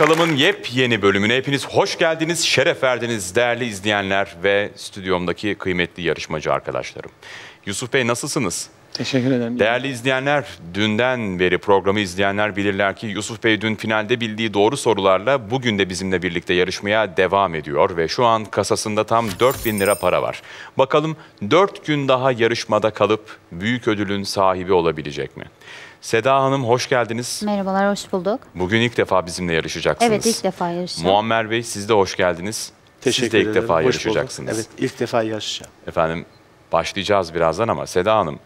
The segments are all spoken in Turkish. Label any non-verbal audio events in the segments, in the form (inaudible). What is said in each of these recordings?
Bakalım'ın yepyeni bölümüne hepiniz hoş geldiniz, şeref verdiniz değerli izleyenler ve stüdyomdaki kıymetli yarışmacı arkadaşlarım. Yusuf Bey nasılsınız? Teşekkür ederim. Değerli izleyenler, dünden beri programı izleyenler bilirler ki Yusuf Bey dün finalde bildiği doğru sorularla bugün de bizimle birlikte yarışmaya devam ediyor ve şu an kasasında tam 4000 lira para var. Bakalım 4 gün daha yarışmada kalıp büyük ödülün sahibi olabilecek mi? Seda Hanım hoş geldiniz. Merhabalar, hoş bulduk. Bugün ilk defa bizimle yarışacaksınız. Evet, ilk defa yarışacağım. Muammer Bey siz de hoş geldiniz. Teşekkür siz de ilk ederim. defa Hoş bulduk. yarışacaksınız. Evet, ilk defa yarışacağım. Efendim başlayacağız birazdan ama Seda Hanım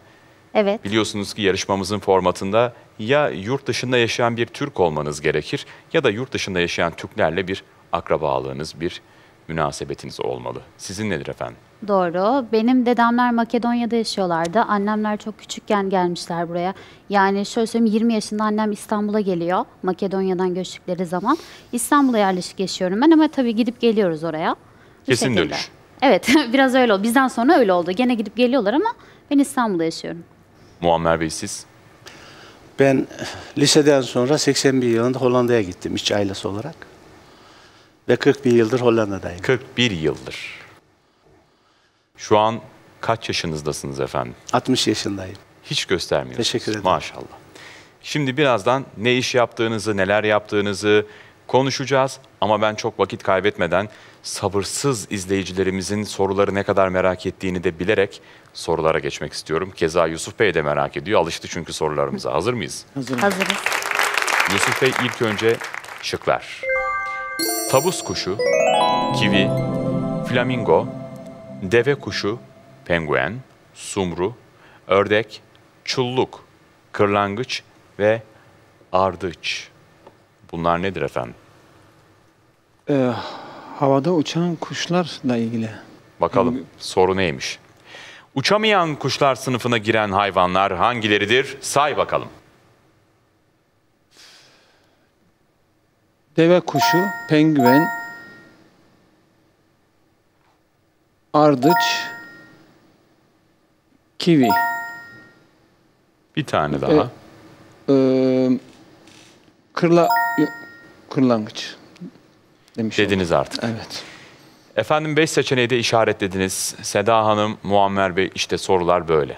Evet, biliyorsunuz ki yarışmamızın formatında ya yurt dışında yaşayan bir Türk olmanız gerekir ya da yurt dışında yaşayan Türklerle bir akrabalığınız, bir münasebetiniz olmalı. Sizin nedir efendim? Doğru. Benim dedemler Makedonya'da yaşıyorlardı. Annemler çok küçükken gelmişler buraya. Yani şöyle söyleyeyim 20 yaşında annem İstanbul'a geliyor. Makedonya'dan göçtükleri zaman. İstanbul'a yerleşik yaşıyorum ben ama tabii gidip geliyoruz oraya. Bu Kesin şekilde. dönüş. Evet, (laughs) biraz öyle oldu. Bizden sonra öyle oldu. Gene gidip geliyorlar ama ben İstanbul'da yaşıyorum. Muammer Bey siz? Ben liseden sonra 81 yılında Hollanda'ya gittim iç ailesi olarak. Ve 41 yıldır Hollanda'dayım. 41 yıldır. Şu an kaç yaşınızdasınız efendim? 60 yaşındayım. Hiç göstermiyorsunuz. Teşekkür ederim. Maşallah. Şimdi birazdan ne iş yaptığınızı, neler yaptığınızı konuşacağız. Ama ben çok vakit kaybetmeden sabırsız izleyicilerimizin soruları ne kadar merak ettiğini de bilerek sorulara geçmek istiyorum. Keza Yusuf Bey de merak ediyor. Alıştı çünkü sorularımıza. Hazır mıyız? Hazırım. Hazırız. Yusuf Bey ilk önce şıklar. Tavus kuşu, kivi, flamingo, deve kuşu, penguen, sumru, ördek, çulluk, kırlangıç ve ardıç. Bunlar nedir efendim? Ee, havada uçan kuşlarla ilgili. Bakalım soru neymiş? Uçamayan kuşlar sınıfına giren hayvanlar hangileridir? Say bakalım. Deve kuşu, penguen, ardıç, kivi, Bir tane daha. ee, kırla, yo- kırlangıç demiş oldum. Dediniz artık. Evet. Efendim 5 seçeneği de işaretlediniz. Seda Hanım, Muammer Bey işte sorular böyle.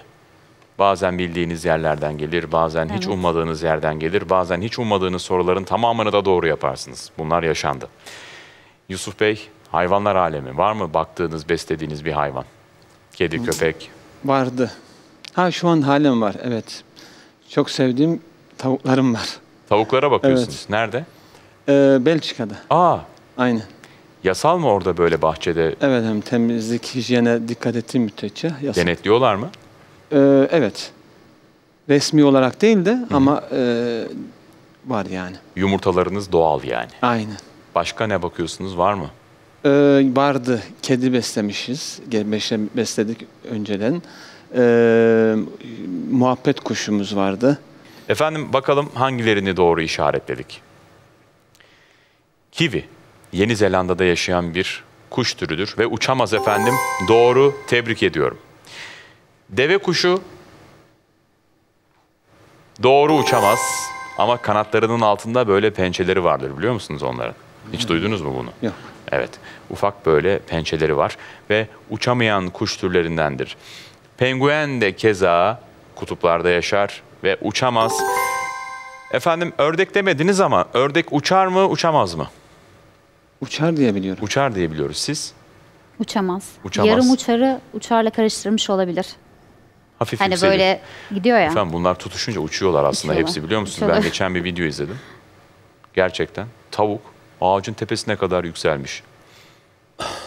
Bazen bildiğiniz yerlerden gelir, bazen hiç Evet. ummadığınız yerden gelir, bazen hiç ummadığınız soruların tamamını da doğru yaparsınız. Bunlar yaşandı. Yusuf Bey, hayvanlar alemi var mı baktığınız, beslediğiniz bir hayvan? Kedi, köpek. Vardı. Ha şu an halen var, evet. Çok sevdiğim tavuklarım var. Tavuklara bakıyorsunuz. Nerede? Ee, Belçika'da, Aa, aynen. yasal mı orada böyle bahçede Evet hem temizlik, hijyene dikkat ettiğim müddetçe yasal. denetliyorlar mı? Ee, evet. Resmi olarak değil de ama e, var yani. Yumurtalarınız doğal yani. Aynen. Başka ne bakıyorsunuz var mı? Ee, vardı. Kedi beslemişiz. Besledik önceden. Ee, muhabbet kuşumuz vardı. Efendim bakalım hangilerini doğru işaretledik? Kivi, Yeni Zelanda'da yaşayan bir kuş türüdür ve uçamaz efendim. Doğru, tebrik ediyorum. Deve kuşu doğru uçamaz ama kanatlarının altında böyle pençeleri vardır biliyor musunuz onların? Hiç duydunuz mu bunu? Yok. Evet, ufak böyle pençeleri var ve uçamayan kuş türlerindendir. Penguen de keza kutuplarda yaşar ve uçamaz. Efendim ördek demediniz ama ördek uçar mı, uçamaz mı? Uçar diye biliyorum. Uçar diye biliyoruz siz. Uçamaz. Uçamaz. Yarım uçarı uçarla karıştırmış olabilir. Hafif Hani yükselir. böyle gidiyor ya. Efendim bunlar tutuşunca uçuyorlar aslında Uçuyorlar. hepsi biliyor musunuz? Ben geçen bir video izledim. Gerçekten tavuk ağacın tepesine kadar yükselmiş.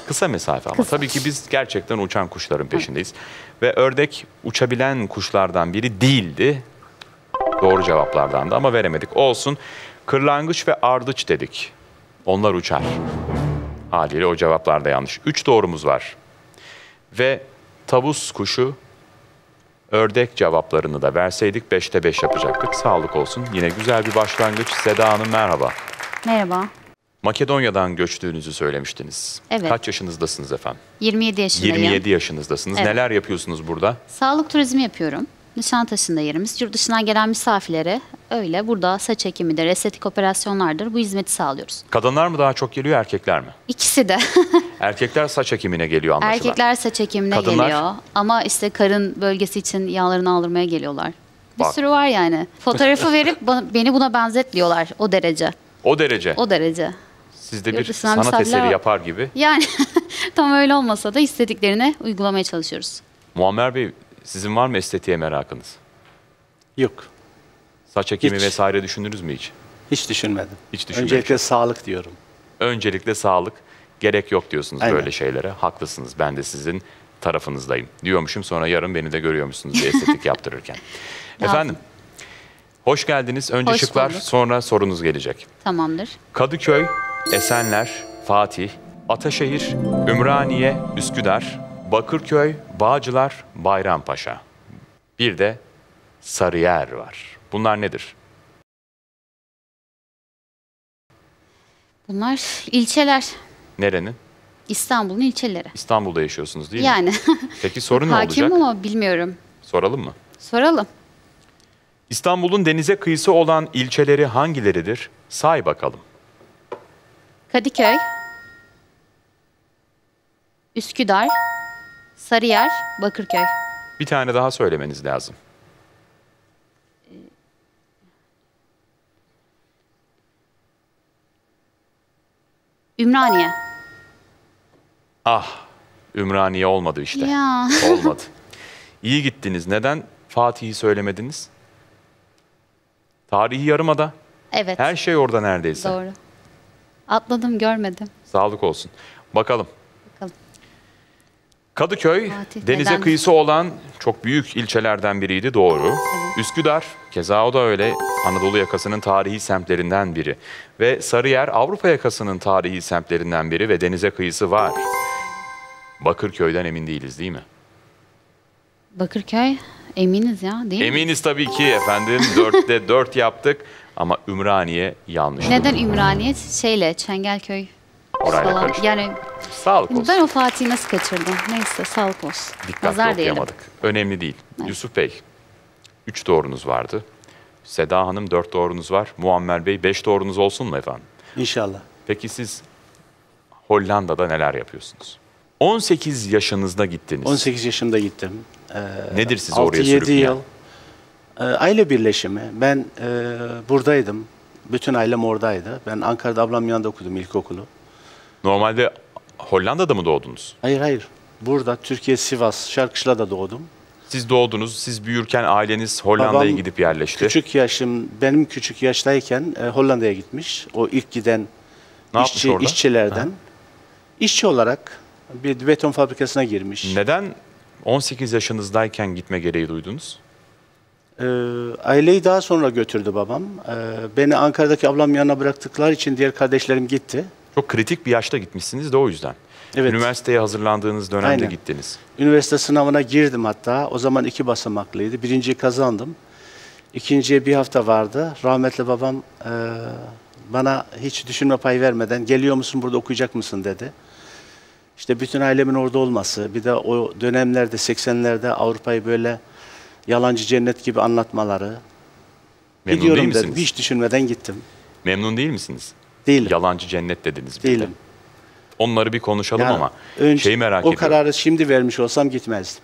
Kısa mesafe ama Kısa. tabii ki biz gerçekten uçan kuşların peşindeyiz. Ve ördek uçabilen kuşlardan biri değildi. Doğru cevaplardan da ama veremedik. Olsun. Kırlangıç ve ardıç dedik. Onlar uçar. Haliyle o cevaplar da yanlış. Üç doğrumuz var. Ve tavus kuşu ördek cevaplarını da verseydik 5'te 5 yapacaktık. Sağlık olsun. Yine güzel bir başlangıç. Seda Hanım merhaba. Merhaba. Makedonya'dan göçtüğünüzü söylemiştiniz. Evet. Kaç yaşınızdasınız efendim? 27 yaşındayım. 27 yaşınızdasınız. Evet. Neler yapıyorsunuz burada? Sağlık turizmi yapıyorum. Nişantaşı'nda yerimiz. Yurt dışından gelen misafirlere öyle burada saç ekimidir, estetik operasyonlardır. Bu hizmeti sağlıyoruz. Kadınlar mı daha çok geliyor erkekler mi? İkisi de. (laughs) Erkekler saç ekimine geliyor anlaşılan. Erkekler saç ekimine Kadınlar? geliyor. Ama işte karın bölgesi için yağlarını aldırmaya geliyorlar. Bir Bak. sürü var yani. Fotoğrafı verip bana- beni buna benzetmiyorlar o derece. O derece. O derece. Sizde bir sanat misafirler eseri yapar gibi. Yani (laughs) tam öyle olmasa da istediklerini uygulamaya çalışıyoruz. Muammer Bey sizin var mı estetiğe merakınız? Yok. Saç ekimi Hiç. vesaire düşündünüz mü hiç? Hiç düşünmedim. Hiç düşünmemiş. Öncelikle sağlık diyorum. Öncelikle sağlık, gerek yok diyorsunuz Aynen. böyle şeylere. Haklısınız, ben de sizin tarafınızdayım diyormuşum. Sonra yarın beni de görüyormuşsunuz bir estetik (laughs) yaptırırken. Efendim, hoş geldiniz. Önce Hoş şıklar, bulduk. sonra sorunuz gelecek. Tamamdır. Kadıköy, Esenler, Fatih, Ataşehir, Ümraniye, Üsküdar, Bakırköy, Bağcılar, Bayrampaşa. Bir de Sarıyer var. Bunlar nedir? Bunlar ilçeler. Nerenin? İstanbul'un ilçeleri. İstanbul'da yaşıyorsunuz değil mi? Yani (laughs) Peki soru ne hakim olacak? ama bilmiyorum. Soralım mı? Soralım. İstanbul'un denize kıyısı olan ilçeleri hangileridir? Say bakalım. Kadıköy, Üsküdar, Sarıyer, Bakırköy. Bir tane daha söylemeniz lazım. Ümraniye. Ah, Ümraniye olmadı işte. Ya. (laughs) Olmadı. İyi gittiniz. Neden Fatih'i söylemediniz? Tarihi yarımada. Evet. Her şey orada neredeyse. Doğru. Atladım görmedim. Sağlık olsun. Bakalım. Bakalım. Kadıköy Fatih denize neden? kıyısı olan çok büyük ilçelerden biriydi doğru. Üsküdar keza o da öyle Anadolu yakasının tarihi semtlerinden biri. Ve Sarıyer Avrupa yakasının tarihi semtlerinden biri ve denize kıyısı var. Bakırköy'den emin değiliz değil mi? Bakırköy eminiz ya değil mi? Eminiz tabii ki efendim. Dörtte dört yaptık ama Ümraniye yanlış. Neden Ümraniye? Şeyle Çengelköy Orayla falan. karıştı. Yani Sağlık olsun. ben o Fatih'i nasıl kaçırdım? Neyse sağlık olsun. Dikkatli Nazar diyelim. okuyamadık. Önemli değil. Yusuf Bey, üç doğrunuz vardı. Seda Hanım dört doğrunuz var. Muammer Bey beş doğrunuz olsun mu efendim? İnşallah. Peki siz Hollanda'da neler yapıyorsunuz? 18 yaşınızda gittiniz. 18 yaşında gittim. Nedir sizi oraya 6-7 sürükleyen? yıl. Ee, aile birleşimi. Ben e, buradaydım. Bütün ailem oradaydı. Ben Ankara'da ablamın yanında okudum ilkokulu. Normalde Hollanda'da mı doğdunuz? Hayır hayır. Burada Türkiye Sivas Şarkışla'da doğdum. Siz doğdunuz, siz büyürken aileniz Hollanda'ya Babam gidip yerleşti. Küçük yaşım, benim küçük yaştayken e, Hollanda'ya gitmiş. O ilk giden Ne işçi, orada? işçilerden. İşçi olarak bir beton fabrikasına girmiş. Neden 18 yaşınızdayken gitme gereği duydunuz? Ee, aileyi daha sonra götürdü babam. Ee, beni Ankara'daki ablam yanına bıraktıkları için diğer kardeşlerim gitti. Çok kritik bir yaşta gitmişsiniz de o yüzden. Evet. Üniversiteye hazırlandığınız dönemde Aynen. gittiniz. Üniversite sınavına girdim hatta. O zaman iki basamaklıydı. Birinciyi kazandım. İkinciye bir hafta vardı. Rahmetli babam e, bana hiç düşünme payı vermeden geliyor musun burada okuyacak mısın dedi. İşte bütün ailemin orada olması, bir de o dönemlerde 80'lerde Avrupa'yı böyle yalancı cennet gibi anlatmaları. Memnun Gidiyorum değil dedim. misiniz? Hiç düşünmeden gittim. Memnun değil misiniz? Değilim. Yalancı cennet dediniz. bir de. Değilim. Onları bir konuşalım Yani ama önce şeyi merak o ediyorum. kararı şimdi vermiş olsam gitmezdim.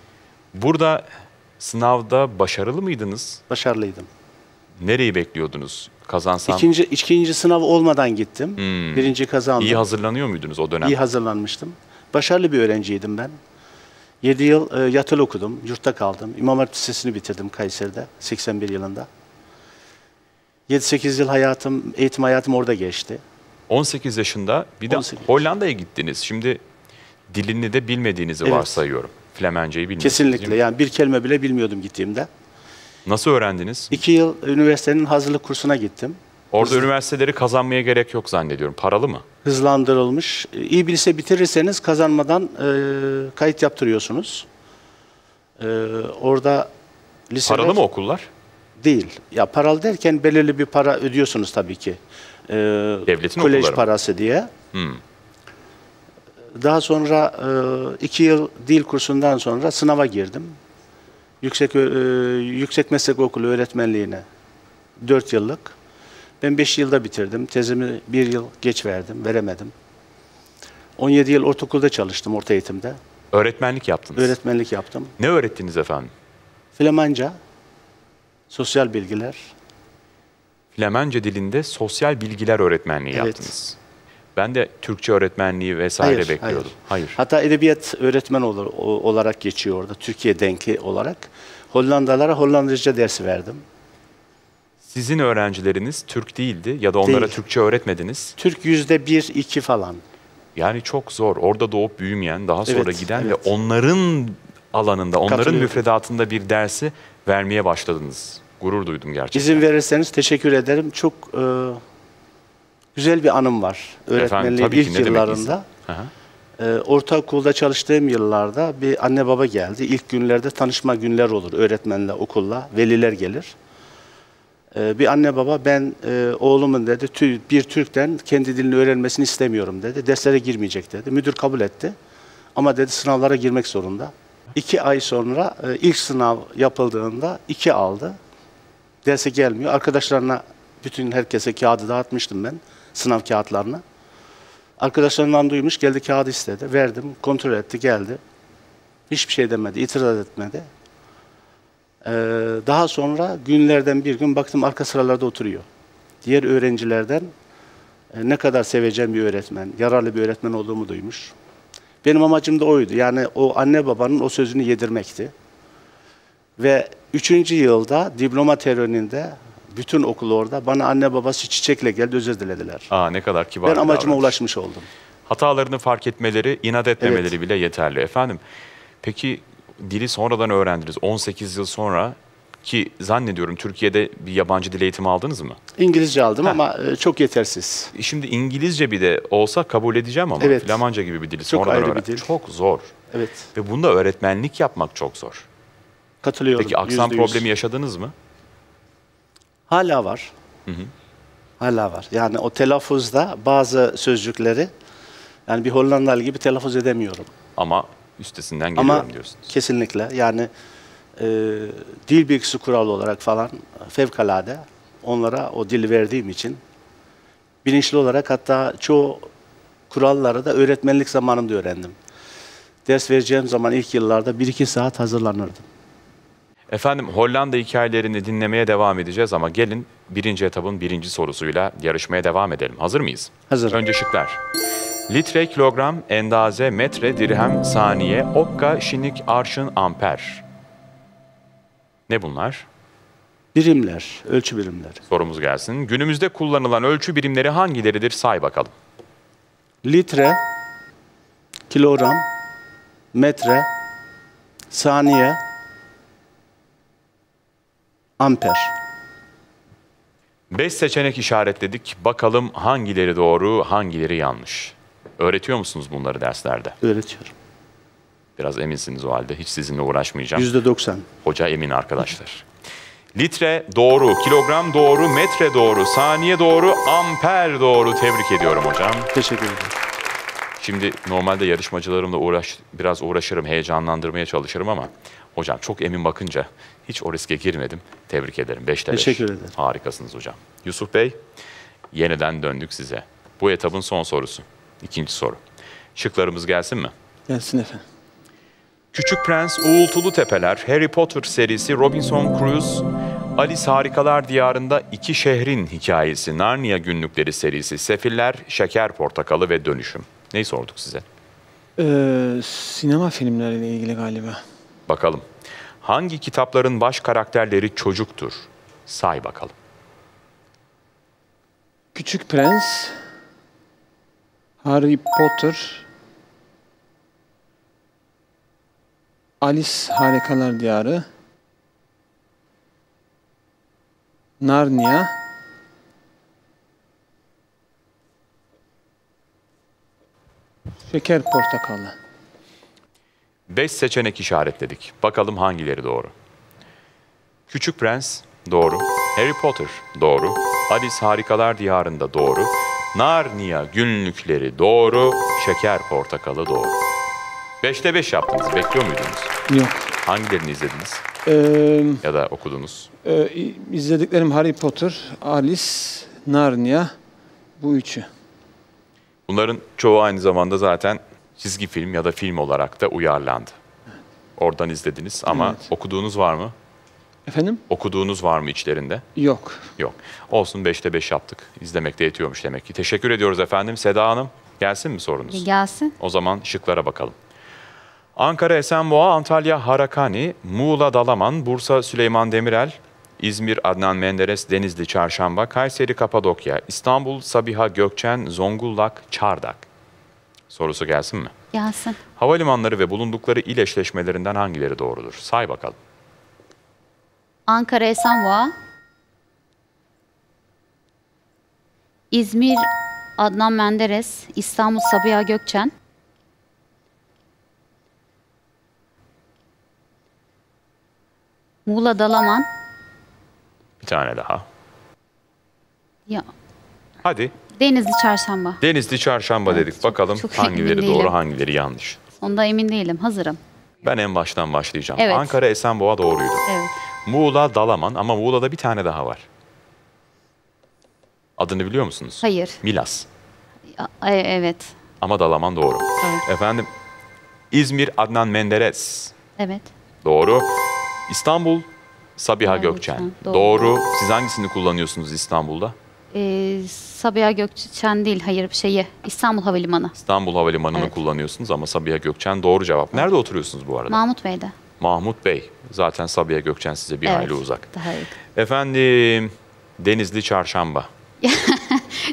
Burada sınavda başarılı mıydınız? Başarılıydım. Nereyi bekliyordunuz? Kazansam İkinci, ikinci sınav olmadan gittim. Hmm. Birinci kazandım. iyi hazırlanıyor muydunuz o dönem? İyi hazırlanmıştım. Başarılı bir öğrenciydim ben. 7 yıl e, yatılı okudum. Yurtta kaldım. İmam Hatip Lisesi'ni bitirdim Kayseri'de 81 yılında. 7-8 yıl hayatım, eğitim hayatım orada geçti. 18 yaşında bir de 18 Hollanda'ya gittiniz. Şimdi dilini de bilmediğinizi Evet. varsayıyorum. Flemenceyi bilmiyorsunuz. değil Kesinlikle. mi? Yani bir kelime bile bilmiyordum gittiğimde. Nasıl öğrendiniz? 2 yıl üniversitenin hazırlık kursuna gittim. Orada üniversiteleri kazanmaya gerek yok zannediyorum. Paralı mı? Hızlandırılmış. E, İyi bir lise bitirirseniz kazanmadan e, kayıt yaptırıyorsunuz. E, orada liseler... Paralı mı okullar? Değil. Ya paralı derken belirli bir para ödüyorsunuz tabii ki. Ee, Devletin kolej okulları mı? parası diye. Hmm. Daha sonra e, iki yıl dil kursundan sonra sınava girdim. Yüksek e, Yüksek Meslek Okulu öğretmenliğine 4 yıllık. Ben 5 yılda bitirdim. Tezimi 1 yıl geç verdim, veremedim. 17 yıl ortaokulda çalıştım, orta eğitimde. Öğretmenlik yaptınız. Öğretmenlik yaptım. Ne öğrettiniz efendim? Flemenca, sosyal bilgiler. Flemence dilinde sosyal bilgiler öğretmenliği Evet. yaptınız. Ben de Türkçe öğretmenliği vesaire Hayır, bekliyordum. Hayır. Hatta edebiyat öğretmen olarak geçiyor orada, Türkiye denki olarak. Hollandalara Hollandaca dersi verdim. Sizin öğrencileriniz Türk değildi ya da onlara Değil. Türkçe öğretmediniz. Türk yüzde bir, iki falan. Yani çok zor. Orada doğup büyümeyen, daha sonra Evet, giden evet. ve onların alanında, onların müfredatında bir dersi vermeye başladınız. Gurur duydum gerçekten. İzin verirseniz teşekkür ederim. Çok e, güzel bir anım var. Öğretmenliğin ki, ilk demek yıllarında. E, ortaokulda çalıştığım yıllarda bir anne baba geldi. İlk günlerde tanışma günler olur öğretmenle, okulla. Veliler gelir. E, bir anne baba ben e, oğlumun dedi bir Türk'ten kendi dilini öğrenmesini istemiyorum dedi. Derslere girmeyecek dedi. Müdür kabul etti. Ama dedi sınavlara girmek zorunda. İki ay sonra e, ilk sınav yapıldığında iki aldı. Derse gelmiyor. Arkadaşlarına bütün herkese kağıdı dağıtmıştım ben. Sınav kağıtlarını. Arkadaşlarından duymuş geldi kağıdı istedi. Verdim. Kontrol etti geldi. Hiçbir şey demedi. itiraz etmedi. Ee, daha sonra günlerden bir gün baktım arka sıralarda oturuyor. Diğer öğrencilerden e, ne kadar seveceğim bir öğretmen, yararlı bir öğretmen olduğumu duymuş. Benim amacım da oydu. Yani o anne babanın o sözünü yedirmekti. Ve üçüncü yılda diploma töreninde bütün okul orada bana anne babası çiçekle geldi özür dilediler. Aa ne kadar kibar Ben amacıma davranış. ulaşmış oldum. Hatalarını fark etmeleri, inat etmemeleri Evet. bile yeterli. Efendim, peki dili sonradan öğrendiniz. 18 yıl sonra ki zannediyorum Türkiye'de bir yabancı dil eğitimi aldınız mı? İngilizce aldım Heh. ama e, çok yetersiz. Şimdi İngilizce bir de olsa kabul edeceğim ama Evet. Flamanca gibi bir dili Çok sonradan ayrı bir öğren- dil. Çok zor. Evet. Ve bunda öğretmenlik yapmak çok zor. Katılıyorum. Peki aksan yüzde yüz. problemi yaşadınız mı? Hala var. Hala var. Yani o telaffuzda bazı sözcükleri yani bir Hollandalı gibi telaffuz edemiyorum. Ama üstesinden geliyorum Ama diyorsunuz. kesinlikle yani e, dil bilgisi kuralı olarak falan fevkalade onlara o dili verdiğim için bilinçli olarak hatta çoğu kuralları da öğretmenlik zamanımda öğrendim. Ders vereceğim zaman ilk yıllarda bir iki saat hazırlanırdım. Efendim Hollanda hikayelerini dinlemeye devam edeceğiz ama gelin birinci etabın birinci sorusuyla yarışmaya devam edelim. Hazır mıyız? Hazırım. Önce şıklar. Litre, kilogram, endaze, metre, dirhem, saniye, okka, şinik, arşın, amper. Ne bunlar? Birimler, ölçü birimleri. Sorumuz gelsin. Günümüzde kullanılan ölçü birimleri hangileridir say bakalım. Litre, kilogram, metre, saniye, amper. Beş seçenek işaretledik. Bakalım hangileri doğru, hangileri yanlış. Öğretiyor musunuz bunları derslerde? Öğretiyorum. Biraz eminsiniz o halde. Hiç sizinle uğraşmayacağım. Yüzde doksan. Hoca emin arkadaşlar. Litre doğru, kilogram doğru, metre doğru, saniye doğru, amper doğru. Tebrik ediyorum hocam. Teşekkür ederim. Şimdi normalde yarışmacılarımla uğraş, biraz uğraşırım, heyecanlandırmaya çalışırım ama hocam çok emin bakınca hiç o riske girmedim. Tebrik ederim. Beşte beş. Teşekkür ederim. Harikasınız hocam. Yusuf Bey, yeniden döndük size. Bu etabın son sorusu. İkinci soru. Şıklarımız gelsin mi? Gelsin efendim. Küçük Prens, Uğultulu Tepeler, Harry Potter serisi, Robinson Crusoe, Alice Harikalar Diyarında iki şehrin hikayesi, Narnia Günlükleri serisi, Sefiller, Şeker Portakalı ve Dönüşüm. Neyi sorduk size? Ee, sinema filmleriyle ilgili galiba. Bakalım. Hangi kitapların baş karakterleri çocuktur? Say bakalım. Küçük Prens, Harry Potter, Alice Harikalar Diyarı, Narnia, Şeker Portakalı. Beş seçenek işaretledik. Bakalım hangileri doğru? Küçük Prens doğru. Harry Potter doğru. Alice Harikalar Diyarında doğru. Narnia Günlükleri doğru. Şeker Portakalı doğru. Beşte beş yaptınız. Bekliyor muydunuz? Yok. Hangilerini izlediniz? Ee, ya da okudunuz? e, izlediklerim Harry Potter, Alice, Narnia bu üçü. Bunların çoğu aynı zamanda zaten çizgi film ya da film olarak da uyarlandı. Oradan izlediniz ama Evet. okuduğunuz var mı? Efendim? Okuduğunuz var mı içlerinde? Yok. Yok. Olsun 5'te 5 yaptık. İzlemek de yetiyormuş demek ki. Teşekkür ediyoruz efendim. Seda Hanım gelsin mi sorunuz? Gelsin. O zaman şıklara bakalım. Ankara Esenboğa, Antalya Harakani, Muğla Dalaman, Bursa Süleyman Demirel, İzmir Adnan Menderes, Denizli Çarşamba, Kayseri Kapadokya, İstanbul Sabiha Gökçen, Zonguldak Çardak. Sorusu gelsin mi? Gelsin. Havalimanları ve bulundukları il eşleşmelerinden hangileri doğrudur? Say bakalım. Ankara Esenboğa. İzmir Adnan Menderes, İstanbul Sabiha Gökçen. Muğla Dalaman. Bir tane daha. Ya Hadi. Denizli Çarşamba. Denizli Çarşamba Evet, dedik. çok- Bakalım çok hangileri doğru, değilim. hangileri yanlış. Onda emin değilim. Hazırım. Ben en baştan başlayacağım. Evet. Ankara Esenboğa doğruydu. Evet. Muğla Dalaman ama Muğla'da bir tane daha var. Adını biliyor musunuz? Hayır. Milas. A- e- evet. Ama Dalaman doğru. Evet. Efendim İzmir Adnan Menderes. Evet. Doğru. İstanbul Sabiha Sabiha Gökçen. Doğru. doğru. Siz hangisini kullanıyorsunuz İstanbul'da? Ee, Sabiha Gökçen değil. Hayır şeyi. İstanbul Havalimanı. İstanbul Havalimanı'nı Evet. kullanıyorsunuz ama Sabiha Gökçen doğru cevap. Nerede oturuyorsunuz bu arada? Mahmut Bey'de. Mahmut Bey. Zaten Sabiha Gökçen size bir evet. hayli uzak. Daha yakın. Efendim Denizli Çarşamba. (laughs)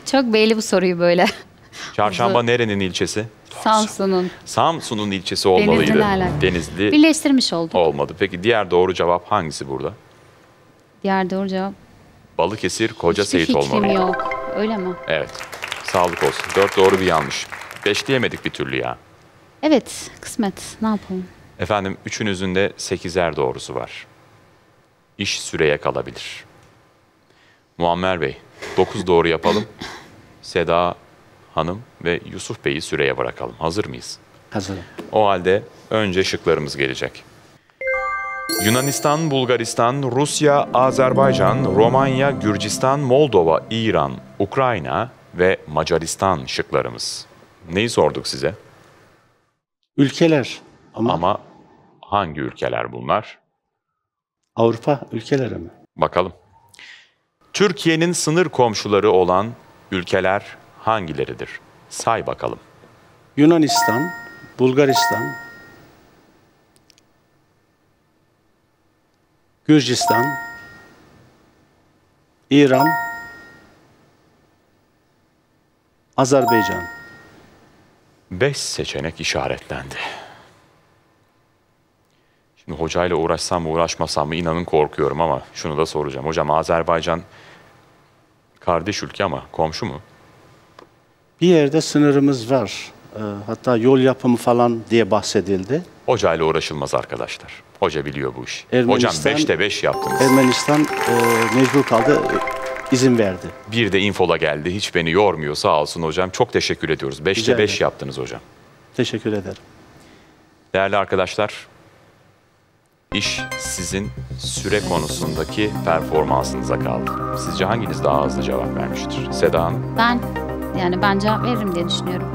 Çok belli bu soruyu böyle. Çarşamba nerenin ilçesi? Samsun'un. Samsun'un ilçesi olmalıydı. Alakalı. Denizli Birleştirmiş olduk. olmadı. Peki diğer doğru cevap hangisi burada? Diğer doğru cevap. Balıkesir Koca Hiçbir Seyit fikrim olmalıydı. yok. Öyle mi? Evet. Sağlık olsun. Dört doğru bir yanlış. Beş diyemedik bir türlü ya. Evet. Kısmet. Ne yapalım? Efendim üçünüzün de sekizer doğrusu var. İş süreye kalabilir. Muammer Bey, dokuz doğru yapalım. (laughs) Seda Hanım ve Yusuf Bey'i süreye bırakalım. Hazır mıyız? Hazırım. O halde önce şıklarımız gelecek. Yunanistan, Bulgaristan, Rusya, Azerbaycan, Romanya, Gürcistan, Moldova, İran, Ukrayna ve Macaristan şıklarımız. Neyi sorduk size? Ülkeler ama, Ama hangi ülkeler bunlar? Avrupa ülkeleri mi? Bakalım. Türkiye'nin sınır komşuları olan ülkeler hangileridir? Say bakalım. Yunanistan, Bulgaristan, Gürcistan, İran, Azerbaycan. Beş seçenek işaretlendi. Hocayla uğraşsam mı uğraşmasam mı inanın korkuyorum ama şunu da soracağım. Hocam Azerbaycan kardeş ülke ama komşu mu? Bir yerde sınırımız var. Ee, hatta yol yapımı falan diye bahsedildi. Hocayla uğraşılmaz arkadaşlar. Hoca biliyor bu işi. Hocam Ermenistan- 5'te 5 yaptınız. Ermenistan e, mecbur kaldı, izin verdi. Bir de infola geldi. Hiç beni yormuyor sağ olsun hocam. Çok teşekkür ediyoruz. 5'te Rica 5 ederim. yaptınız hocam. Teşekkür ederim. Değerli arkadaşlar, iş sizin süre konusundaki performansınıza kaldı. Sizce hanginiz daha hızlı cevap vermiştir? Seda Hanım, Ben yani ben cevap veririm diye düşünüyorum.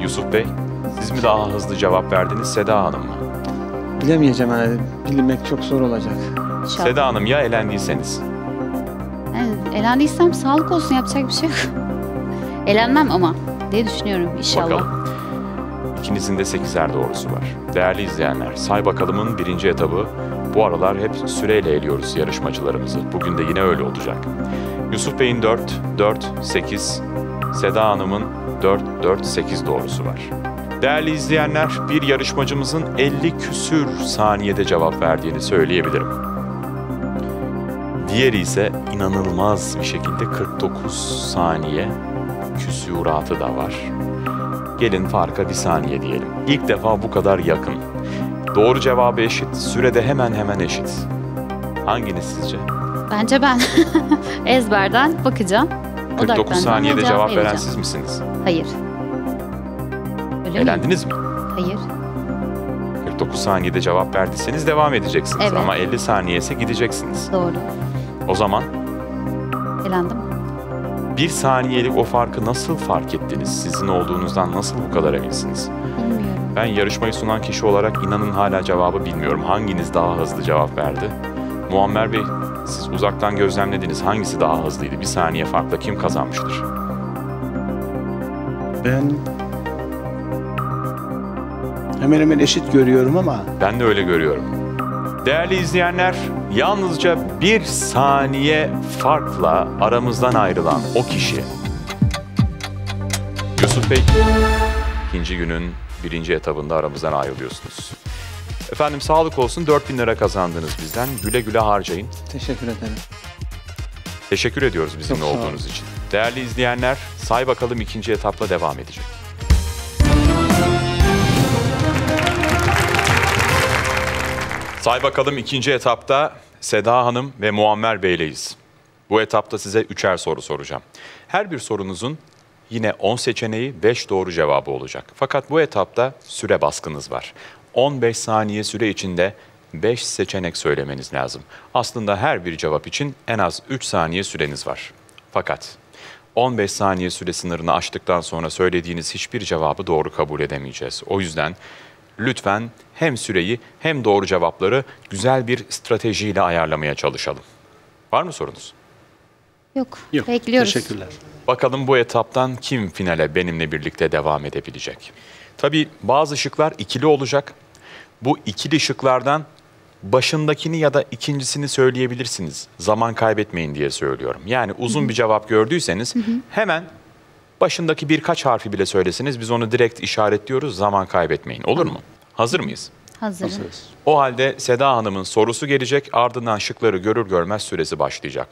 Yusuf Bey, siz mi daha hızlı cevap verdiniz, Seda Hanım mı? Bilemeyeceğim yani. Bilmek çok zor olacak. İnşallah. Seda Hanım ya elendiyseniz? Evet, elendiysem sağlık olsun yapacak bir şey yok. (laughs) Elenmem ama diye düşünüyorum inşallah. Bakalım. İkinizin de 8'er doğrusu var. Değerli izleyenler, Say Bakalım'ın birinci etabı bu aralar hep süreyle eliyoruz yarışmacılarımızı. Bugün de yine öyle olacak. Yusuf Bey'in 4, 4, 8, Seda Hanım'ın 4, 4, 8 doğrusu var. Değerli izleyenler, bir yarışmacımızın 50 küsür saniyede cevap verdiğini söyleyebilirim. Diğeri ise inanılmaz bir şekilde 49 saniye küsuratı da var. Gelin farka bir saniye diyelim. İlk defa bu kadar yakın. Doğru cevabı eşit. Sürede hemen hemen eşit. Hanginiz sizce? Bence ben (laughs) ezberden bakacağım. 49 odaklanacağım saniyede ve cevap veren siz misiniz? Hayır. Öyle mi? Elendiniz mi? Hayır. 49 saniyede cevap verdiyseniz devam edeceksiniz. Evet. Ama 50 saniye ise gideceksiniz. Doğru. O zaman Elendim. Bir saniyelik o farkı nasıl fark ettiniz? Sizin olduğunuzdan nasıl bu kadar eminsiniz? Bilmiyorum. Ben yarışmayı sunan kişi olarak inanın hala cevabı bilmiyorum. Hanginiz daha hızlı cevap verdi? Muammer Bey, siz uzaktan gözlemlediniz. Hangisi daha hızlıydı? Bir saniye farkla kim kazanmıştır? Ben hemen hemen eşit görüyorum ama Ben de öyle görüyorum. Değerli izleyenler, yalnızca bir saniye farkla aramızdan ayrılan o kişi. Yusuf Bey, ikinci günün birinci etabında aramızdan ayrılıyorsunuz. Efendim sağlık olsun 4000 lira kazandınız bizden. Güle güle harcayın. Teşekkür ederim. Teşekkür ediyoruz bizimle Çok sağ olun. olduğunuz için. Değerli izleyenler, say bakalım ikinci etapla devam edecek. Say bakalım ikinci etapta Seda Hanım ve Muammer Bey'leyiz. Bu etapta size üçer soru soracağım. Her bir sorunuzun yine 10 seçeneği 5 doğru cevabı olacak. Fakat bu etapta süre baskınız var. 15 saniye süre içinde 5 seçenek söylemeniz lazım. Aslında her bir cevap için en az 3 saniye süreniz var. Fakat 15 saniye süre sınırını aştıktan sonra söylediğiniz hiçbir cevabı doğru kabul edemeyeceğiz. O yüzden lütfen hem süreyi hem doğru cevapları güzel bir stratejiyle ayarlamaya çalışalım. Var mı sorunuz? Yok. yok. Bekliyoruz. Teşekkürler. Bakalım bu etaptan kim finale benimle birlikte devam edebilecek? Tabii bazı şıklar ikili olacak. Bu ikili şıklardan başındakini ya da ikincisini söyleyebilirsiniz. Zaman kaybetmeyin diye söylüyorum. Yani uzun bir cevap gördüyseniz hemen başındaki birkaç harfi bile söyleseniz biz onu direkt işaretliyoruz. Zaman kaybetmeyin. Olur mu? Hazır mıyız? Hazırım. Hazırız. O halde Seda Hanım'ın sorusu gelecek, ardından şıkları görür görmez süresi başlayacak.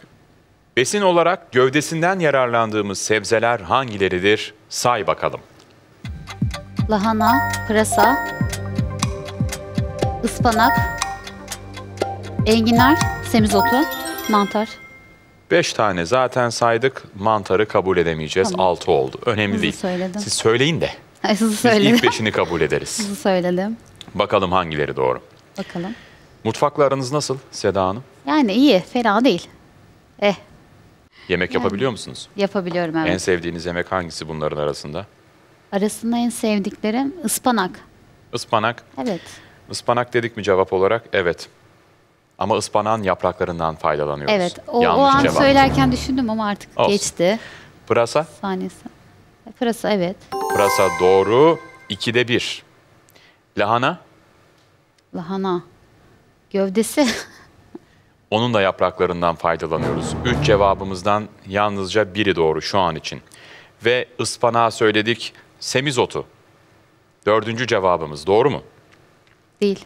Besin olarak gövdesinden yararlandığımız sebzeler hangileridir? Say bakalım. Lahana, pırasa, ıspanak, enginar, semizotu, mantar. Beş tane zaten saydık, mantarı kabul edemeyeceğiz. Tamam. Altı oldu. Önemli Hızlı değil. söyledim. Siz söyleyin de. (laughs) Hızlı Biz söyledim. ilk beşini kabul ederiz. Hızlı söyledim. Bakalım hangileri doğru. Bakalım. Mutfakla aranız nasıl Seda Hanım? Yani iyi, fena değil. Eh, Yemek yapabiliyor musunuz? yapabiliyorum evet. En sevdiğiniz yemek hangisi bunların arasında? Arasında en sevdiklerim ıspanak. Ispanak. Evet. Ispanak dedik mi cevap olarak? Evet. Ama ıspanağın yapraklarından faydalanıyoruz. Evet. O, o an cevap. söylerken düşündüm ama artık Olsun. geçti. Pırasa. Saniyesi. Pırasa evet. Pırasa doğru. 2'de 1. Lahana. Lahana. Gövdesi. (laughs) Onun da yapraklarından faydalanıyoruz. 3 cevabımızdan yalnızca biri doğru şu an için. Ve ıspanağı söyledik. Semizotu. Dördüncü cevabımız doğru mu? değil.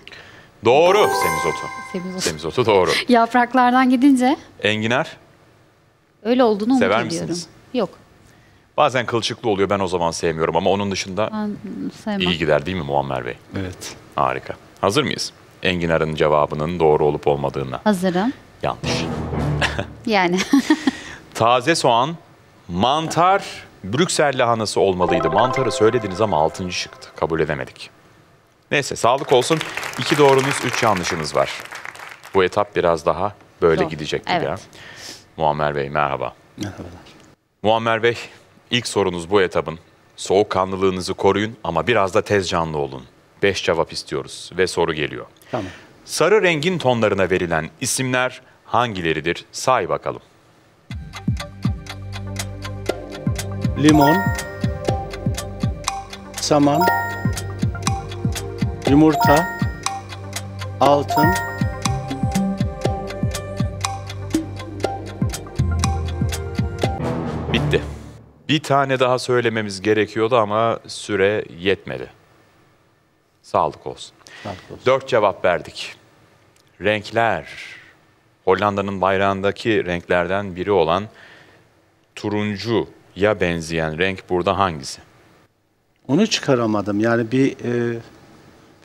Doğru. Semizotu. Semizotu. Semizotu doğru. (laughs) Yapraklardan gidince Enginar. öyle olduğunu umut Sever ediyorum. misiniz? Yok. Bazen kılçıklı oluyor ben o zaman sevmiyorum ama onun dışında Ben sevmem. iyi gider değil mi Muammer Bey? Evet. Harika. Hazır mıyız? Enginar'ın cevabının doğru olup olmadığına. Hazırım. Yanlış. (laughs) Yani. (laughs) Taze soğan, mantar, Brüksel lahanası olmalıydı. Mantarı söylediniz ama altıncı şıktı. Kabul edemedik. Neyse sağlık olsun. İki doğrunuz, üç yanlışınız var. Bu etap biraz daha böyle Zor. gidecek gibi Evet. ya. Muammer Bey merhaba. Merhabalar. Muammer Bey, ilk sorunuz bu etapın. Soğukkanlılığınızı koruyun ama biraz da tez canlı olun. Beş cevap istiyoruz ve soru geliyor. Tamam. Sarı rengin tonlarına verilen isimler hangileridir? Say bakalım. Limon, saman, yumurta, altın, Bitti. Bir tane daha söylememiz gerekiyordu ama süre yetmedi. Sağlık olsun. sağlık olsun. Dört cevap verdik. Renkler. Hollanda'nın bayrağındaki renklerden biri olan turuncuya benzeyen renk burada hangisi? Onu çıkaramadım. Yani bir e,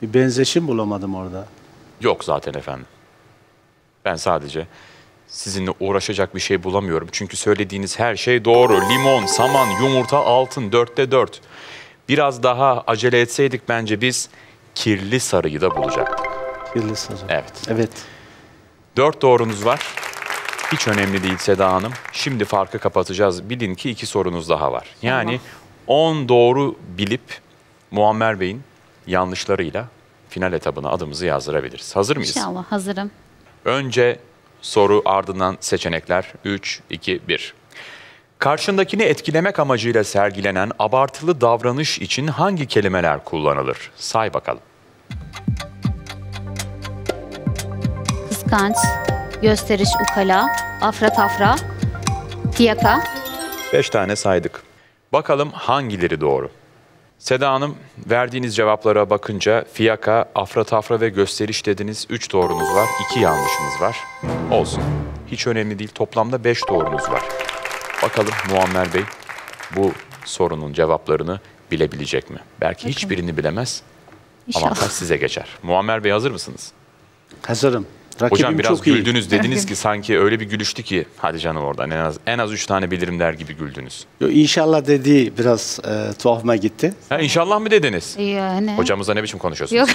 bir benzeşim bulamadım orada. Yok zaten efendim. Ben sadece sizinle uğraşacak bir şey bulamıyorum. Çünkü söylediğiniz her şey doğru. Limon, saman, yumurta, altın, dörtte dört. Biraz daha acele etseydik bence biz kirli sarıyı da bulacaktık. Kirli sarı. Evet. Evet. Dört doğrunuz var. Hiç önemli değil Seda Hanım. Şimdi farkı kapatacağız. Bilin ki iki sorunuz daha var. Yani 10 doğru bilip Muammer Bey'in yanlışlarıyla final etabına adımızı yazdırabiliriz. Hazır mıyız? İnşallah hazırım. Önce soru ardından seçenekler. 3, 2, 1. Karşındakini etkilemek amacıyla sergilenen abartılı davranış için hangi kelimeler kullanılır? Say bakalım. Kıskanç, gösteriş ukala, afra tafra, fiyaka. 5 tane saydık. Bakalım hangileri doğru? Seda Hanım verdiğiniz cevaplara bakınca fiyaka, afra tafra ve gösteriş dediniz. 3 doğrunuz var, 2 yanlışınız var. Olsun. Hiç önemli değil. Toplamda 5 doğrunuz var. Bakalım Muammer Bey bu sorunun cevaplarını bilebilecek mi? Belki hiçbirini bilemez. İnşallah. Avantaj size geçer. Muammer Bey hazır mısınız? Hazırım. Rakibim Hocam biraz çok iyi. güldünüz dediniz ki sanki öyle bir gülüştü ki hadi canım oradan en az en az 3 tane bilirim der gibi güldünüz. Yo, İnşallah dediği biraz e, tuhafıma gitti. Ha, inşallah mı dediniz? Yani. Hocamızla ne biçim konuşuyorsunuz? Yok.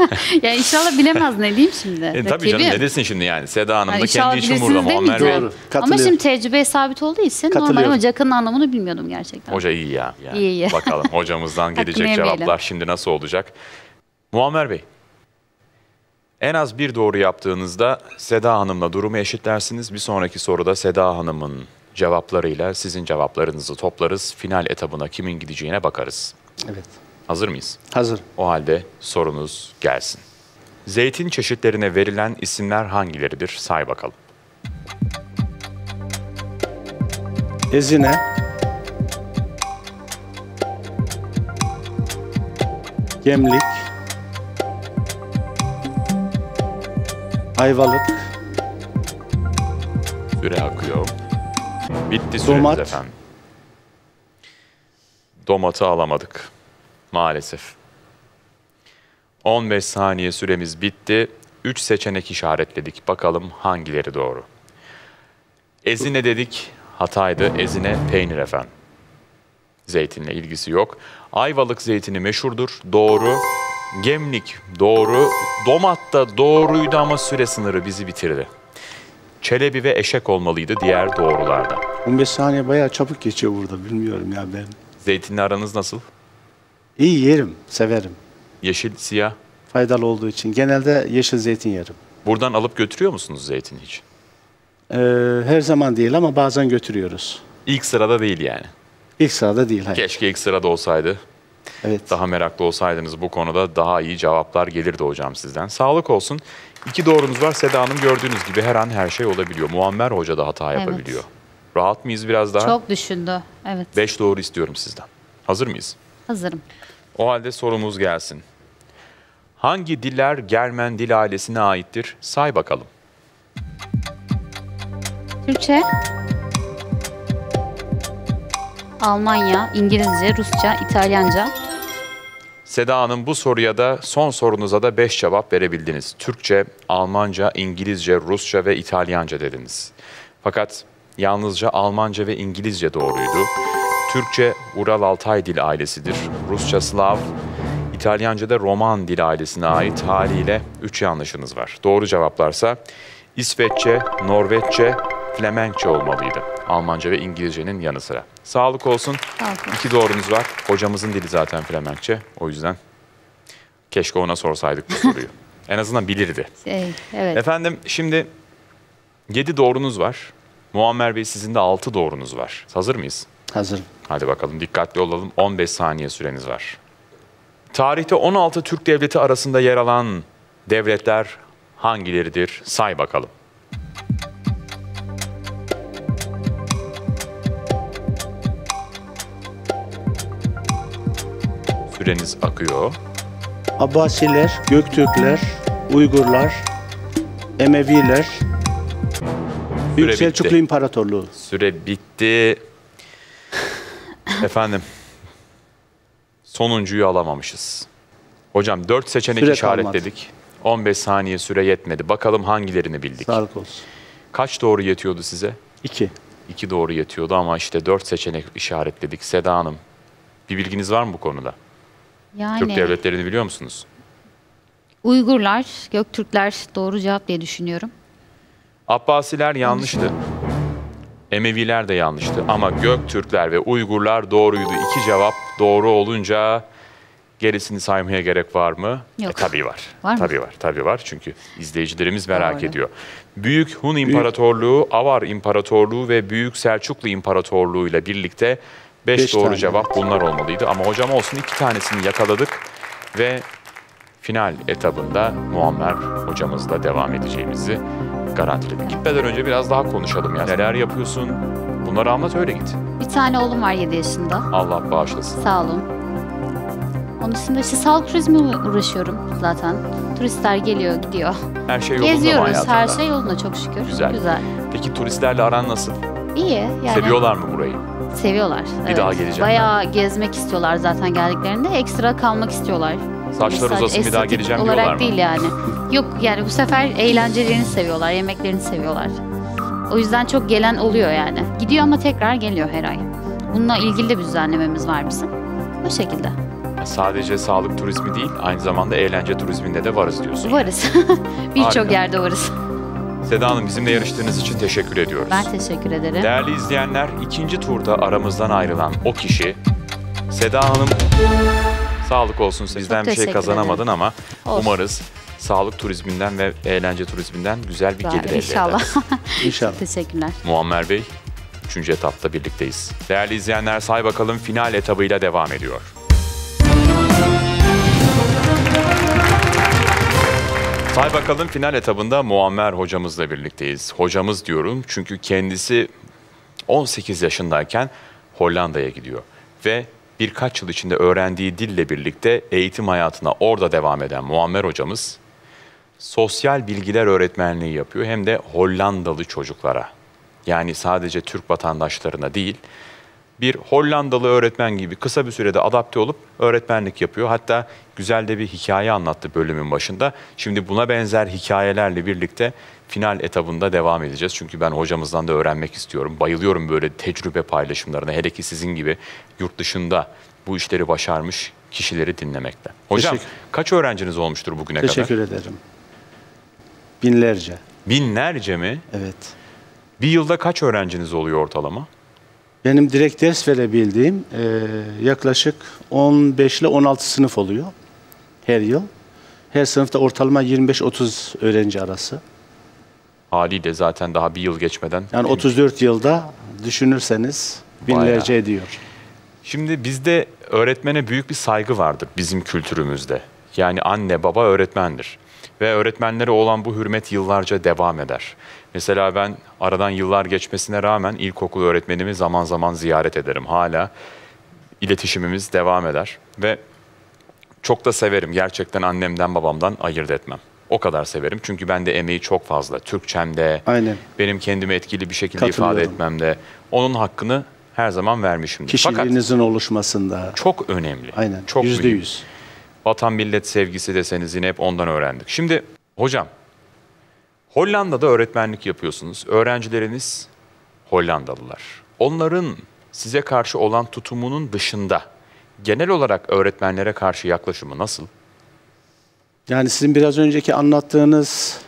(laughs) ya inşallah bilemez ne diyeyim şimdi. E, tabii canım ne desin şimdi yani Seda Hanım da kendi için burada Muammer Bey. Ama şimdi tecrübeye sabit olduğu için normal ama Jack'ın anlamını bilmiyordum gerçekten. Hoca iyi ya. Yani. İyi, iyi. Bakalım hocamızdan (laughs) gelecek cevaplar şimdi nasıl olacak? Muammer Bey. En az bir doğru yaptığınızda Seda Hanım'la durumu eşitlersiniz. Bir sonraki soruda Seda Hanım'ın cevaplarıyla sizin cevaplarınızı toplarız. Final etabına kimin gideceğine bakarız. Evet. Hazır mıyız? Hazır. O halde sorunuz gelsin. Zeytin çeşitlerine verilen isimler hangileridir? Say bakalım. Ezine. Gemlik. Ayvalık. Süre akıyor. Bitti süremiz Domat. efendim. Domatı alamadık. Maalesef. 15 saniye süremiz bitti. 3 seçenek işaretledik. Bakalım hangileri doğru. Ezine dedik. Hataydı. Ezine peynir efendim. Zeytinle ilgisi yok. Ayvalık zeytini meşhurdur. Doğru. Gemlik doğru. Domat da doğruydu ama süre sınırı bizi bitirdi. Çelebi ve eşek olmalıydı diğer doğrularda. 15 saniye bayağı çabuk geçiyor burada. Bilmiyorum ya ben. Zeytinle aranız nasıl? İyi yerim. Severim. Yeşil, siyah. Faydalı olduğu için. Genelde yeşil zeytin yerim. Buradan alıp götürüyor musunuz zeytin hiç? Ee, her zaman değil ama bazen götürüyoruz. İlk sırada değil yani. İlk sırada değil. Hayır. Keşke ilk sırada olsaydı. Evet. Daha meraklı olsaydınız bu konuda daha iyi cevaplar gelirdi hocam sizden. Sağlık olsun. İki doğrunuz var. Seda Hanım gördüğünüz gibi her an her şey olabiliyor. Muammer Hoca da hata Evet. yapabiliyor. Rahat mıyız biraz daha? Çok düşündü. Evet. Beş doğru istiyorum sizden. Hazır mıyız? Hazırım. O halde sorumuz gelsin. Hangi diller Germen dil ailesine aittir? Say bakalım. Türkçe, Almanya, İngilizce, Rusça, İtalyanca. Seda Hanım bu soruya da son sorunuza da 5 cevap verebildiniz. Türkçe, Almanca, İngilizce, Rusça ve İtalyanca dediniz. Fakat yalnızca Almanca ve İngilizce doğruydu. Türkçe Ural Altay dil ailesidir. Rusça Slav, İtalyanca da Roman dil ailesine ait haliyle 3 yanlışınız var. Doğru cevaplarsa İsveççe, Norveççe, Flemenkçe olmalıydı. Almanca ve İngilizcenin yanı sıra. Sağlık olsun. Sağlık olsun. İki doğrunuz var. Hocamızın dili zaten Flemenkçe. O yüzden keşke ona sorsaydık bu soruyu. (laughs) en azından bilirdi. Şey, evet. Efendim şimdi 7 doğrunuz var. Muammer Bey sizin de 6 doğrunuz var. Hazır mıyız? Hazırım. Hadi bakalım dikkatli olalım. 15 saniye süreniz var. Tarihte 16 Türk devleti arasında yer alan devletler hangileridir? Say bakalım. Süreniz akıyor. Abbasiler, Göktürkler, Uygurlar, Emeviler, Büyük bitti. Selçuklu İmparatorluğu. Süre bitti. (laughs) Efendim. Sonuncuyu alamamışız. Hocam 4 seçenek Süre işaretledik. 15 saniye süre yetmedi. Bakalım hangilerini bildik. Sağlık olsun. Kaç doğru yetiyordu size? İki. 2 doğru yetiyordu ama işte 4 seçenek işaretledik. Seda Hanım, bir bilginiz var mı bu konuda? Yani Türk devletlerini biliyor musunuz? Uygurlar, Göktürkler doğru cevap diye düşünüyorum. Abbasiler yanlıştı. Emeviler de yanlıştı ama Göktürkler ve Uygurlar doğruydu. İki cevap doğru olunca gerisini saymaya gerek var mı? Yok. E, tabii var. Var mı? tabii var. Tabii var. Çünkü izleyicilerimiz merak Doğru. ediyor. Büyük Hun İmparatorluğu, Avar İmparatorluğu ve Büyük Selçuklu İmparatorluğu ile birlikte 5 Beş doğru tane, cevap bunlar olmalıydı. Ama hocam olsun iki tanesini yakaladık ve final etabında Muammer hocamızla devam edeceğimizi garantiledik. Gitmeden önce biraz daha konuşalım ya. Neler yapıyorsun? Bunları anlat öyle git. Bir tane oğlum var 7 yaşında. Allah bağışlasın. Sağ olun. Onun dışında işte sağlık turizmi uğraşıyorum zaten. Turistler geliyor, gidiyor. Her şey yolunda mı Geziyoruz. hayatında? Her şey yolunda çok şükür. Güzel. Güzel. Peki turistlerle aran nasıl? İyi. Yani Seviyorlar mı burayı? Seviyorlar. Bir daha geleceğim Bayağı gezmek istiyorlar zaten geldiklerinde. Ekstra kalmak istiyorlar. Saçlar Sadece uzasın bir daha estetik geleceğim olarak diyorlar mı? değil yani. Yok yani bu sefer eğlencelerini seviyorlar, yemeklerini seviyorlar. O yüzden çok gelen oluyor yani. Gidiyor ama tekrar geliyor her ay. Bununla ilgili de bir düzenlememiz var bizim. O şekilde. Sadece sağlık turizmi değil, aynı zamanda eğlence turizminde de varız diyorsun. Varız. (laughs) Birçok yerde varız. Seda Hanım bizimle yarıştığınız için teşekkür ediyoruz. Ben teşekkür ederim. Değerli izleyenler, ikinci turda aramızdan ayrılan o kişi Seda Hanım. Sağlık olsun sizden bir şey teşekkür kazanamadın ederim. ama Olsun. umarız sağlık turizminden ve eğlence turizminden güzel bir gelir elde İnşallah. (laughs) İnşallah. Teşekkürler. Muammer Bey, üçüncü etapta birlikteyiz. Değerli izleyenler say bakalım final etabıyla devam ediyor. Say bakalım final etabında Muammer hocamızla birlikteyiz. Hocamız diyorum çünkü kendisi 18 yaşındayken Hollanda'ya gidiyor. Ve birkaç yıl içinde öğrendiği dille birlikte eğitim hayatına orada devam eden Muammer hocamız sosyal bilgiler öğretmenliği yapıyor hem de Hollandalı çocuklara. Yani sadece Türk vatandaşlarına değil, bir Hollandalı öğretmen gibi kısa bir sürede adapte olup öğretmenlik yapıyor. Hatta güzel de bir hikaye anlattı bölümün başında. Şimdi buna benzer hikayelerle birlikte final etabında devam edeceğiz. Çünkü ben hocamızdan da öğrenmek istiyorum. Bayılıyorum böyle tecrübe paylaşımlarına. Hele ki sizin gibi yurt dışında bu işleri başarmış kişileri dinlemekte. Hocam Teşekkür- kaç öğrenciniz olmuştur bugüne kadar? Teşekkür ederim. Binlerce. Binlerce mi? Evet. Bir yılda kaç öğrenciniz oluyor ortalama? Benim direkt ders verebildiğim e, yaklaşık 15 ile 16 sınıf oluyor her yıl. Her sınıfta ortalama 25-30 öğrenci arası. Haliyle zaten daha bir yıl geçmeden. Yani 34 yılda düşünürseniz binlerce ediyor. Şimdi bizde öğretmene büyük bir saygı vardır bizim kültürümüzde. Yani anne baba öğretmendir. Ve öğretmenlere olan bu hürmet yıllarca devam eder. Mesela ben aradan yıllar geçmesine rağmen ilkokul öğretmenimi zaman zaman ziyaret ederim. Hala iletişimimiz devam eder. Ve çok da severim. Gerçekten annemden babamdan ayırt etmem. O kadar severim. Çünkü bende emeği çok fazla. Türkçemde, Aynen. benim kendimi etkili bir şekilde ifade etmemde. Onun hakkını her zaman vermişimdir. Fakat Kişiliğinizin oluşmasında. çok önemli. Aynen. Çok Yüzde mühim. Vatan millet sevgisi deseniz yine hep ondan öğrendik. Şimdi hocam Hollanda'da öğretmenlik yapıyorsunuz. Öğrencileriniz Hollandalılar. Onların size karşı olan tutumunun dışında genel olarak öğretmenlere karşı yaklaşımı nasıl? Yani sizin biraz önceki anlattığınız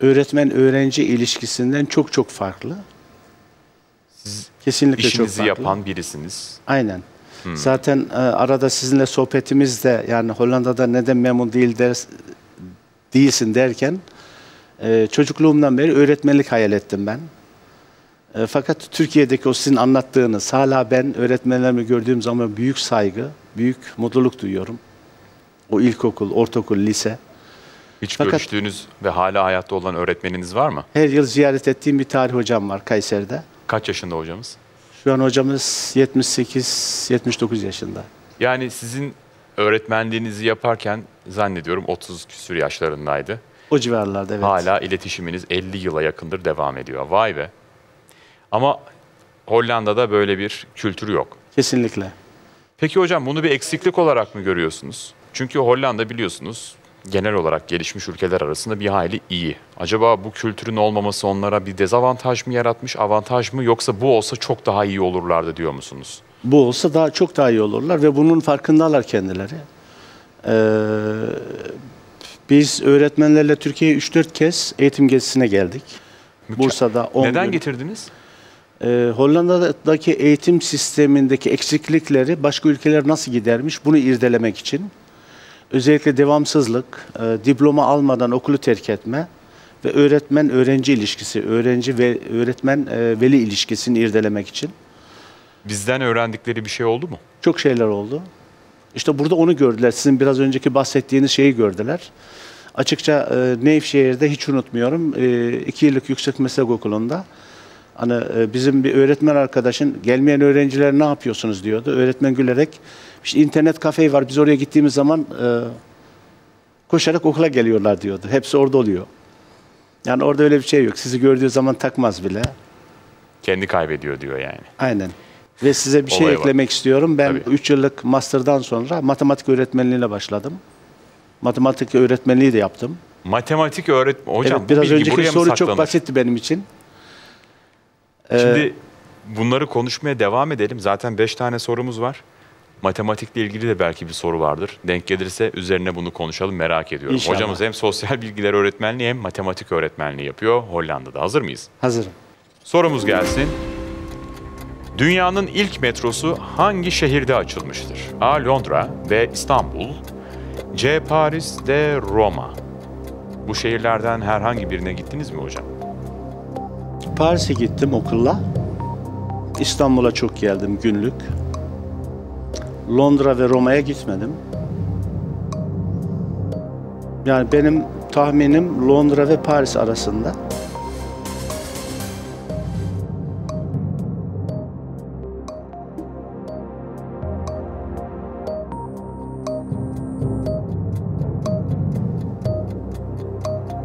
öğretmen-öğrenci ilişkisinden çok çok farklı. Kesinlikle çok İşinizi farklı. yapan birisiniz. Aynen. Zaten e, arada sizinle sohbetimizde yani Hollanda'da neden memnun değil ders, değilsin derken e, çocukluğumdan beri öğretmenlik hayal ettim ben. E, fakat Türkiye'deki o sizin anlattığınız hala ben öğretmenlerimi gördüğüm zaman büyük saygı, büyük mutluluk duyuyorum. O ilkokul, ortaokul, lise. Hiç Fakat- görüştüğünüz ve hala hayatta olan öğretmeniniz var mı? Her yıl ziyaret ettiğim bir tarih hocam var Kayseri'de. Kaç yaşında hocamız? Şu an hocamız 78-79 yaşında. Yani sizin öğretmenliğinizi yaparken zannediyorum 30 küsür yaşlarındaydı. O civarlarda evet. Hala iletişiminiz 50 yıla yakındır devam ediyor. Vay be. Ama Hollanda'da böyle bir kültür yok. Kesinlikle. Peki hocam bunu bir eksiklik olarak mı görüyorsunuz? Çünkü Hollanda biliyorsunuz genel olarak gelişmiş ülkeler arasında bir hayli iyi. Acaba bu kültürün olmaması onlara bir dezavantaj mı yaratmış, avantaj mı yoksa bu olsa çok daha iyi olurlardı diyor musunuz? Bu olsa daha çok daha iyi olurlar ve bunun farkındalar kendileri. Ee, Biz öğretmenlerle Türkiye'ye 3-4 kez eğitim gezisine geldik. Bursa'da 10 Neden gün. getirdiniz? Ee, Hollanda'daki eğitim sistemindeki eksiklikleri başka ülkeler nasıl gidermiş bunu irdelemek için. Özellikle devamsızlık, e, diploma almadan okulu terk etme ve öğretmen-öğrenci ilişkisi, öğrenci ve öğretmen-veli ilişkisini irdelemek için. Bizden öğrendikleri bir şey oldu mu? Çok şeyler oldu. İşte burada onu gördüler. Sizin biraz önceki bahsettiğiniz şeyi gördüler. Açıkça e, Nevşehir'de hiç unutmuyorum. E, iki yıllık yüksek meslek okulunda hani e, bizim bir öğretmen arkadaşın gelmeyen öğrenciler ne yapıyorsunuz diyordu. Öğretmen gülerek işte internet kafe var biz oraya gittiğimiz zaman e, koşarak okula geliyorlar diyordu. Hepsi orada oluyor. Yani orada öyle bir şey yok. Sizi gördüğü zaman takmaz bile. Kendi kaybediyor diyor yani. Aynen. Ve size bir şey Olay var. eklemek istiyorum. Ben Tabii. 3 yıllık master'dan sonra matematik öğretmenliğine başladım. Matematik öğretmenliği de yaptım. Matematik öğretmen... Hocam evet, biraz önceki soru çok basitti benim için. Ee, Şimdi bunları konuşmaya devam edelim. Zaten 5 tane sorumuz var. Matematikle ilgili de belki bir soru vardır. Denk gelirse üzerine bunu konuşalım merak ediyorum. İnşallah. Hocamız hem sosyal bilgiler öğretmenliği hem matematik öğretmenliği yapıyor Hollanda'da. Hazır mıyız? Hazırım. Sorumuz gelsin. Dünyanın ilk metrosu hangi şehirde açılmıştır? A. Londra B. İstanbul C. Paris D. Roma Bu şehirlerden herhangi birine gittiniz mi hocam? Paris'e gittim okulla. İstanbul'a çok geldim günlük. Londra ve Roma'ya gitmedim. Yani benim tahminim Londra ve Paris arasında.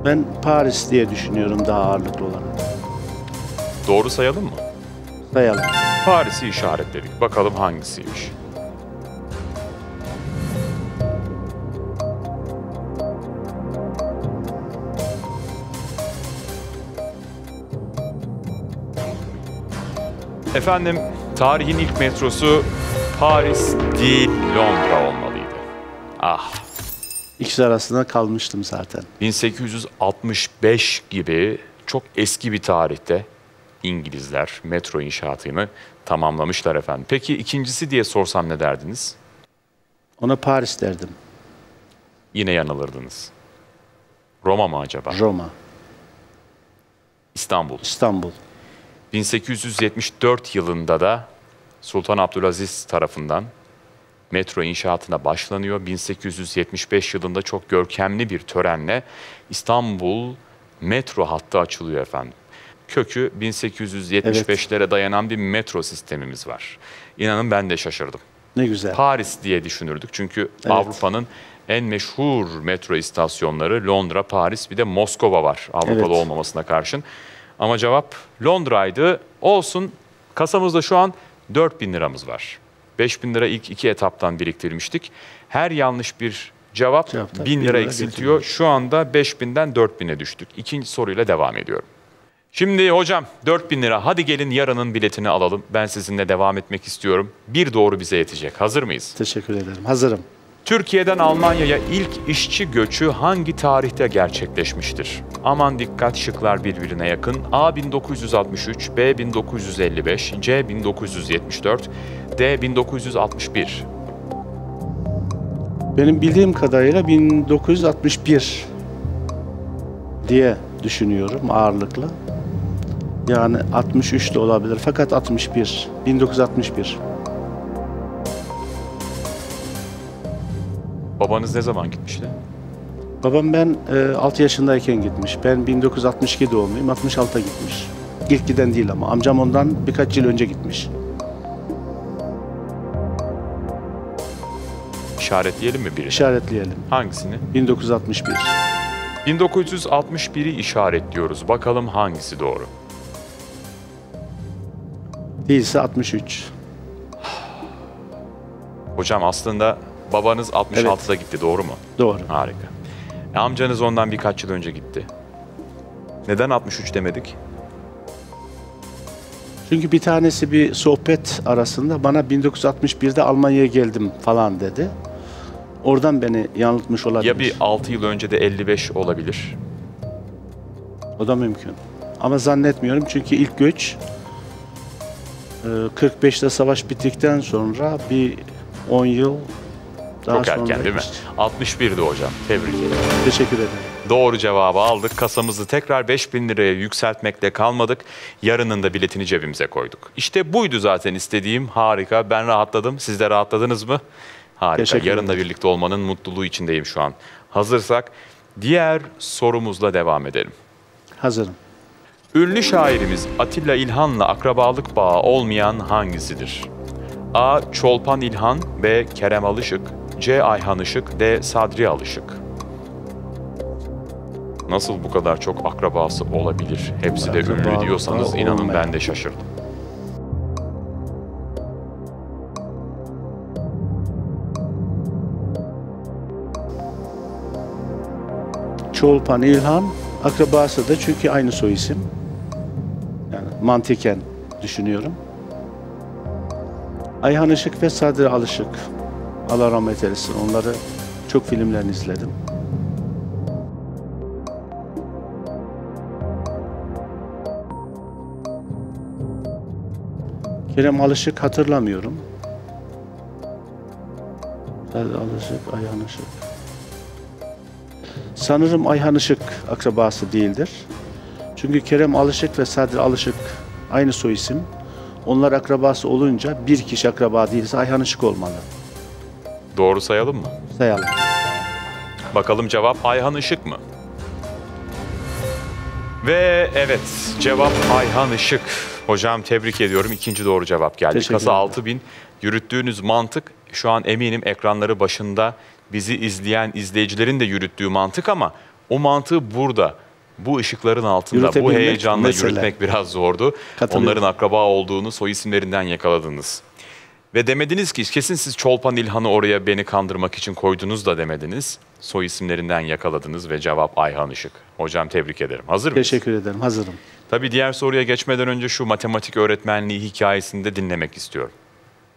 Ben Paris diye düşünüyorum daha ağırlıklı olarak. Doğru sayalım mı? Sayalım. Paris'i işaretledik. Bakalım hangisiymiş? Efendim, tarihin ilk metrosu Paris değil Londra olmalıydı. Ah, İkisi arasında kalmıştım zaten. 1865 gibi çok eski bir tarihte İngilizler metro inşaatını tamamlamışlar efendim. Peki ikincisi diye sorsam ne derdiniz? Ona Paris derdim. Yine yanılırdınız. Roma mı acaba? Roma, İstanbul. İstanbul. 1874 yılında da Sultan Abdülaziz tarafından metro inşaatına başlanıyor. 1875 yılında çok görkemli bir törenle İstanbul metro hattı açılıyor efendim. Kökü 1875'lere dayanan bir metro sistemimiz var. İnanın ben de şaşırdım. Ne güzel. Paris diye düşünürdük. Çünkü Evet. Avrupa'nın en meşhur metro istasyonları Londra, Paris bir de Moskova var Avrupa'da Evet. olmamasına karşın. Ama cevap Londra'ydı. Olsun kasamızda şu an 4000 liramız var. 5000 lira ilk iki etaptan biriktirmiştik. Her yanlış bir cevap Cevaptan 1000 bin lira lira eksiltiyor. Şu anda 5000'den 4000'e düştük. İkinci soruyla devam ediyorum. Şimdi hocam 4000 lira hadi gelin yarının biletini alalım. Ben sizinle devam etmek istiyorum. Bir doğru bize yetecek. Hazır mıyız? Teşekkür ederim. Hazırım. Türkiye'den Almanya'ya ilk işçi göçü hangi tarihte gerçekleşmiştir? Aman dikkat şıklar birbirine yakın. A 1963, B 1955, C 1974, D 1961. Benim bildiğim kadarıyla 1961 diye düşünüyorum ağırlıklı. Yani 63 de olabilir fakat 61. 1961. Babanız ne zaman gitmişti? Babam ben e, 6 yaşındayken gitmiş. Ben 1962 doğumluyum. 66'a gitmiş. İlk giden değil ama. Amcam ondan birkaç yıl önce gitmiş. İşaretleyelim mi birini? İşaretleyelim. Hangisini? 1961. 1961'i işaretliyoruz. Bakalım hangisi doğru? Değilse 63. Hocam aslında babanız 66'da gitti doğru mu? Doğru. Harika. E, amcanız ondan birkaç yıl önce gitti. Neden 63 demedik? Çünkü bir tanesi bir sohbet arasında bana 1961'de Almanya'ya geldim falan dedi. Oradan beni yanıltmış olabilir. Ya bir 6 yıl önce de 55 olabilir. O da mümkün. Ama zannetmiyorum çünkü ilk göç e, 45'te savaş bittikten sonra bir 10 yıl daha Çok sonra erken değil mi? 61'di hocam. Tebrik ederim. Teşekkür ederim. Doğru cevabı aldık. Kasamızı tekrar 5000 liraya yükseltmekle kalmadık. Yarının da biletini cebimize koyduk. İşte buydu zaten istediğim. Harika. Ben rahatladım. Siz de rahatladınız mı? Harika. Yarın da birlikte olmanın mutluluğu içindeyim şu an. Hazırsak diğer sorumuzla devam edelim. Hazırım. Ünlü şairimiz Atilla İlhan'la akrabalık bağı olmayan hangisidir? A. Çolpan İlhan B. Kerem Alışık C. Ayhan Işık D. Sadri Alışık Nasıl bu kadar çok akrabası olabilir? Hepsi de ünlü diyorsanız inanın ben de şaşırdım. Çolpan İlhan akrabası da çünkü aynı soy isim. Yani mantıken düşünüyorum. Ayhan Işık ve Sadri Alışık. Allah rahmet eylesin. Onları çok filmlerini izledim. Kerem Alışık hatırlamıyorum. Alışık, Ayhan Işık. Sanırım Ayhan Işık akrabası değildir. Çünkü Kerem Alışık ve Sadri Alışık aynı soy isim. Onlar akrabası olunca bir kişi akraba değilse Ayhan Işık olmalı. Doğru sayalım mı? Sayalım. Bakalım cevap Ayhan Işık mı? Ve evet cevap Ayhan Işık. Hocam tebrik ediyorum. İkinci doğru cevap geldi. Kasa ederim. 6000. Yürüttüğünüz mantık şu an eminim ekranları başında bizi izleyen izleyicilerin de yürüttüğü mantık ama o mantığı burada bu ışıkların altında bu heyecanla mesele. yürütmek biraz zordu. Onların akraba olduğunu soy isimlerinden yakaladınız. Ve demediniz ki kesin siz Çolpan İlhan'ı oraya beni kandırmak için koydunuz da demediniz. Soy isimlerinden yakaladınız ve cevap Ayhan Işık. Hocam tebrik ederim. Hazır mıyız? Teşekkür ederim. Hazırım. Tabii diğer soruya geçmeden önce şu matematik öğretmenliği hikayesini de dinlemek istiyorum.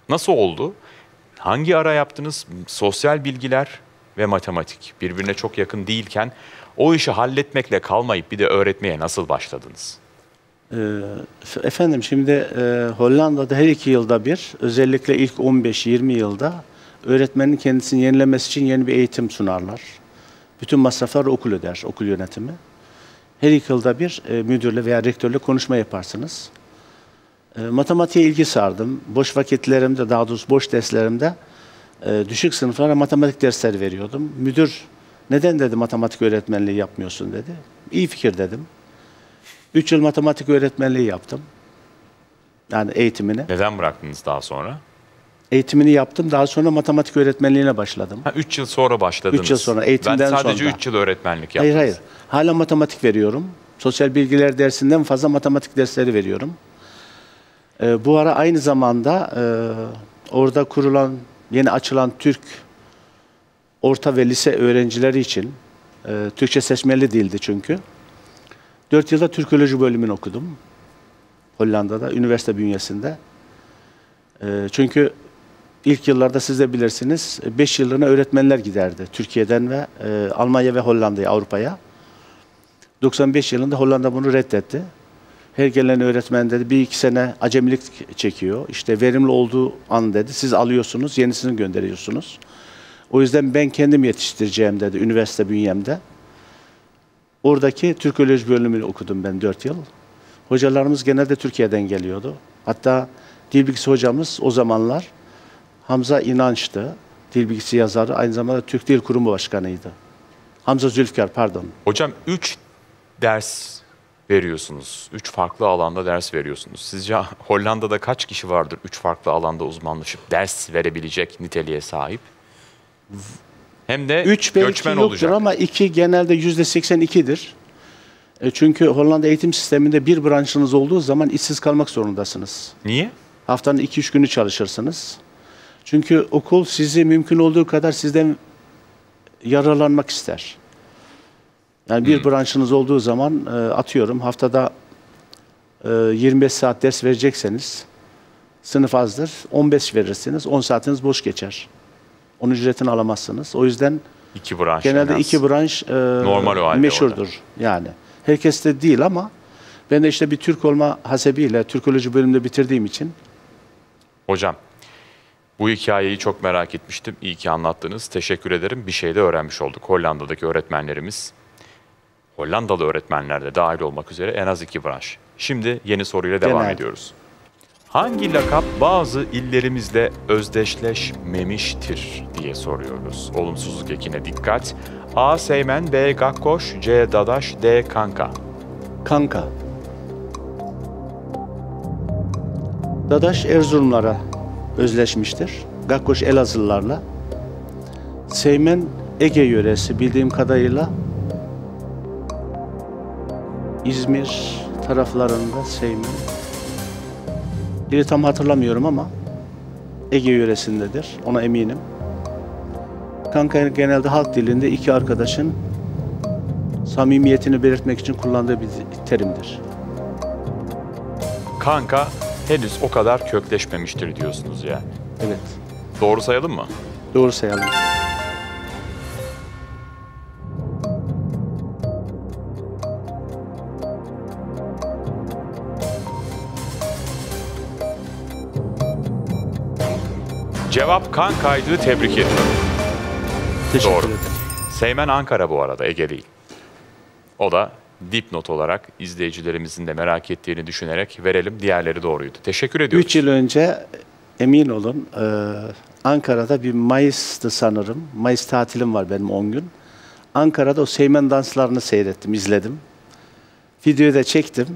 Nasıl oldu? Hangi ara yaptınız? Sosyal bilgiler ve matematik birbirine çok yakın değilken o işi halletmekle kalmayıp bir de öğretmeye nasıl başladınız? Ee, efendim şimdi e, Hollanda'da her iki yılda bir özellikle ilk 15-20 yılda öğretmenin kendisini yenilemesi için yeni bir eğitim sunarlar. Bütün masraflar okul öder, okul yönetimi. Her iki yılda bir e, müdürle veya rektörle konuşma yaparsınız. E, matematiğe ilgi sardım. Boş vakitlerimde, daha doğrusu boş derslerimde e, düşük sınıflara matematik dersleri veriyordum. Müdür neden dedi matematik öğretmenliği yapmıyorsun dedi. İyi fikir dedim. Üç yıl matematik öğretmenliği yaptım. Yani eğitimini. Neden bıraktınız daha sonra? Eğitimini yaptım. Daha sonra matematik öğretmenliğine başladım. Ha 3 yıl sonra başladınız. Üç yıl sonra, eğitimden Ben sadece sonra. 3 yıl öğretmenlik yaptım. Hayır hayır. Hala matematik veriyorum. Sosyal bilgiler dersinden fazla matematik dersleri veriyorum. Ee, bu ara aynı zamanda e, orada kurulan, yeni açılan Türk orta ve lise öğrencileri için e, Türkçe seçmeli değildi çünkü. Dört yılda Türkoloji bölümünü okudum. Hollanda'da, üniversite bünyesinde. E, çünkü ilk yıllarda siz de bilirsiniz 5 yıllığına öğretmenler giderdi Türkiye'den ve e, Almanya ve Hollanda'ya, Avrupa'ya. 95 yılında Hollanda bunu reddetti. Her gelen öğretmen dedi bir iki sene acemilik çekiyor. İşte verimli olduğu an dedi siz alıyorsunuz yenisini gönderiyorsunuz. O yüzden ben kendim yetiştireceğim dedi üniversite bünyemde. Oradaki Türkoloji bölümünü okudum ben 4 yıl. Hocalarımız genelde Türkiye'den geliyordu. Hatta dil bilgisi hocamız o zamanlar Hamza İnanç'tı. Dil bilgisi yazarı. Aynı zamanda Türk Dil Kurumu Başkanıydı. Hamza Zülfikar pardon. Hocam 3 ders veriyorsunuz. 3 farklı alanda ders veriyorsunuz. Sizce Hollanda'da kaç kişi vardır 3 farklı alanda uzmanlaşıp ders verebilecek niteliğe sahip? Hem de 3 belki göçmen yoktur olacak. ama 2 genelde %82'dir. E çünkü Hollanda eğitim sisteminde bir branşınız olduğu zaman işsiz kalmak zorundasınız. Niye? Haftanın 2-3 günü çalışırsınız. Çünkü okul sizi mümkün olduğu kadar sizden yararlanmak ister. Yani bir branşınız olduğu zaman e, atıyorum haftada e, 25 saat ders verecekseniz sınıf azdır. 15 verirsiniz. 10 saatiniz boş geçer. Onun ücretini alamazsınız. O yüzden İki branş. genelde iki branş e, Normal o halde meşhurdur. Yani herkes de değil ama ben de işte bir Türk olma hasebiyle Türkoloji bölümünde bitirdiğim için Hocam, bu hikayeyi çok merak etmiştim. İyi ki anlattınız. Teşekkür ederim. Bir şey de öğrenmiş olduk. Hollanda'daki öğretmenlerimiz, Hollandalı öğretmenler de dahil olmak üzere en az iki branş. Şimdi yeni soruyla devam Genel. ediyoruz. Hangi lakap bazı illerimizle özdeşleşmemiştir diye soruyoruz. Olumsuzluk ekine dikkat. A. Seymen, B. Gakkoş, C. Dadaş, D. Kanka. Kanka. Dadaş Erzurumlara özleşmiştir. Gakkoş Elazığlılarla. Seymen Ege yöresi bildiğim kadarıyla İzmir taraflarında Seymen. Biri tam hatırlamıyorum ama Ege yöresindedir. Ona eminim. Kanka genelde halk dilinde iki arkadaşın samimiyetini belirtmek için kullandığı bir terimdir. Kanka henüz o kadar kökleşmemiştir diyorsunuz yani. Evet. Doğru sayalım mı? Doğru sayalım. Cevap kankaydı. Tebrik ediyorum. Teşekkür Doğru. ederim. Seymen Ankara bu arada, Ege değil. O da dipnot olarak izleyicilerimizin de merak ettiğini düşünerek verelim. Diğerleri doğruydu. Teşekkür ediyoruz. 3 yıl önce emin olun e, Ankara'da bir Mayıs'tı sanırım. Mayıs tatilim var benim 10 gün. Ankara'da o Seymen danslarını seyrettim, izledim. Videoyu da çektim.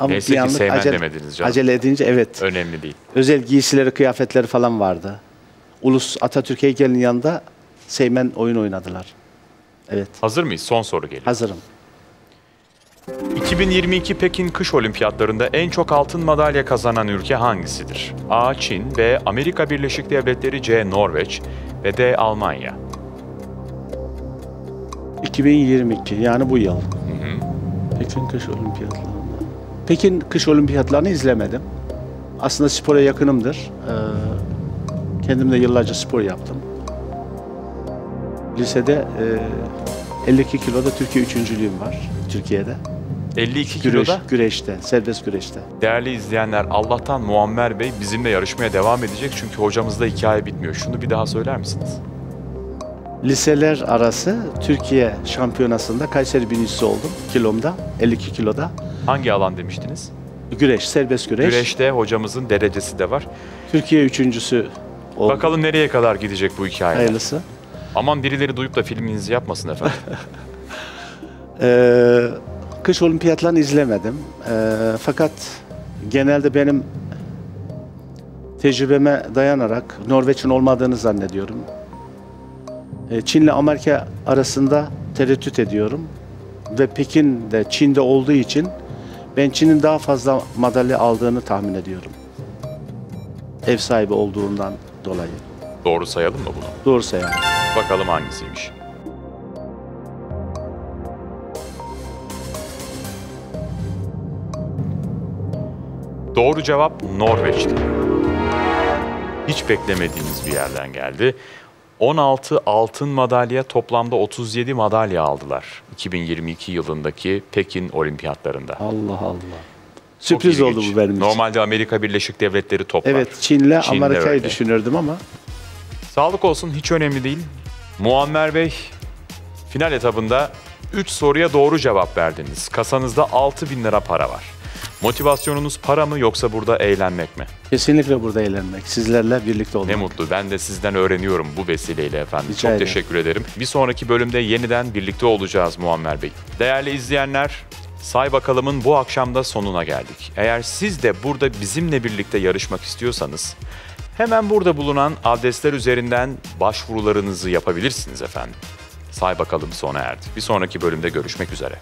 Ama Neyse bir ki anlık Seymen acele, demediniz canım. acele edince evet. Önemli değil. Özel giysileri, kıyafetleri falan vardı. Ulus Atatürk heykelinin yanında Seymen oyun oynadılar. Evet, Hazır mıyız? Son soru geliyor. hazırım. 2022 Pekin Kış Olimpiyatlarında en çok altın madalya kazanan ülke hangisidir? A. Çin, B. Amerika Birleşik Devletleri, C. Norveç ve D. Almanya. 2022 yani bu yıl. Pekin kış olimpiyatlarında. Pekin kış olimpiyatlarını izlemedim. Aslında spora yakınımdır. Ee, kendim de yıllarca spor yaptım. Lisede e, 52 kiloda Türkiye üçüncülüğüm var Türkiye'de. 52 Güreş, kiloda. güreşte, serbest güreşte. Değerli izleyenler, Allah'tan Muammer Bey bizimle yarışmaya devam edecek çünkü hocamızda hikaye bitmiyor. Şunu bir daha söyler misiniz? Liseler arası Türkiye şampiyonasında Kayseri birincisi oldum kilomda, 52 kiloda. Hangi alan demiştiniz? Güreş, serbest güreş. Güreşte hocamızın derecesi de var. Türkiye üçüncüsü oldum. Bakalım nereye kadar gidecek bu hikaye. Hayırlısı. Aman birileri duyup da filminizi yapmasın efendim. (laughs) (laughs) Ee, kış olimpiyatlarını izlemedim. Ee, fakat genelde benim tecrübeme dayanarak Norveç'in olmadığını zannediyorum. Ee, Çin'le Amerika arasında tereddüt ediyorum. Ve Pekin de Çin'de olduğu için ben Çin'in daha fazla madalya aldığını tahmin ediyorum. Ev sahibi olduğundan dolayı. Doğru sayalım mı bunu? Doğru sayarım. Bakalım hangisiymiş. Doğru cevap Norveç'ti. Hiç beklemediğimiz bir yerden geldi. 16 altın madalya toplamda 37 madalya aldılar 2022 yılındaki Pekin Olimpiyatlarında. Allah Allah. Çok Sürpriz oldu bu benim için. Normalde Amerika Birleşik Devletleri toplar. Evet, Çin'le Çin'le Amerika'yı öyle. düşünürdüm ama Sağlık olsun hiç önemli değil. Muammer Bey final etabında 3 soruya doğru cevap verdiniz. Kasanızda 6000 bin lira para var. Motivasyonunuz para mı yoksa burada eğlenmek mi? kesinlikle burada eğlenmek, sizlerle birlikte olmak. Ne mutlu. Ben de sizden öğreniyorum bu vesileyle efendim. Rica Çok ederim. teşekkür ederim. Bir sonraki bölümde yeniden birlikte olacağız Muammer Bey. Değerli izleyenler, Say Bakalım'ın bu akşamda sonuna geldik. Eğer siz de burada bizimle birlikte yarışmak istiyorsanız hemen burada bulunan adresler üzerinden başvurularınızı yapabilirsiniz efendim. Say Bakalım sona erdi. Bir sonraki bölümde görüşmek üzere.